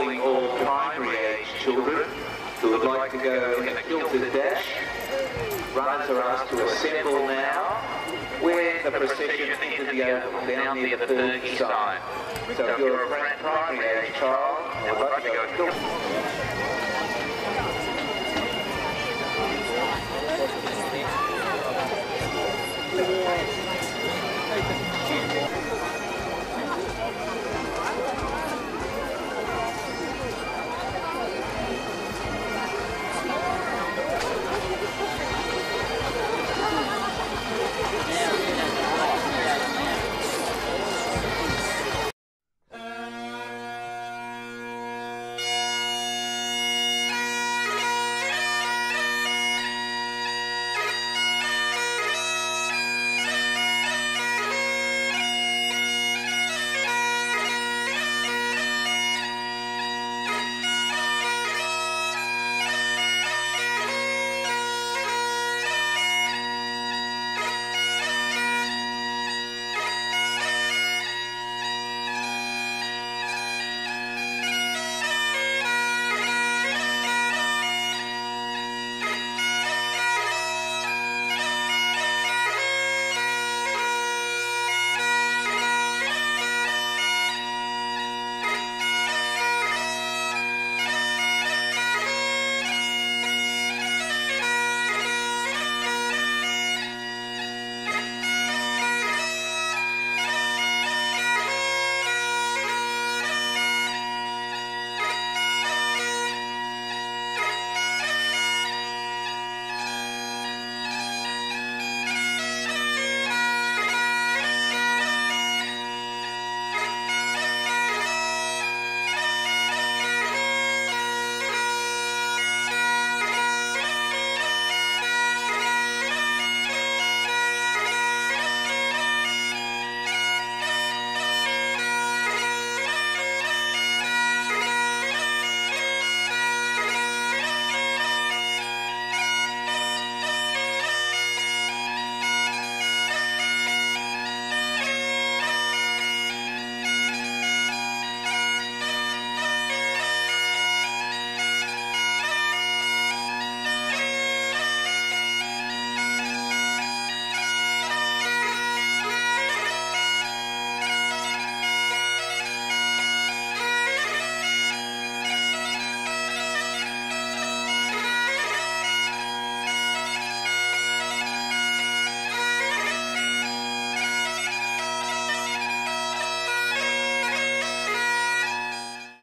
calling all primary age children who would like to go in a kilted dash. Runners are asked to assemble now where the procession into the open down near the third sign. So if you're a primary age child and would like to go kilted,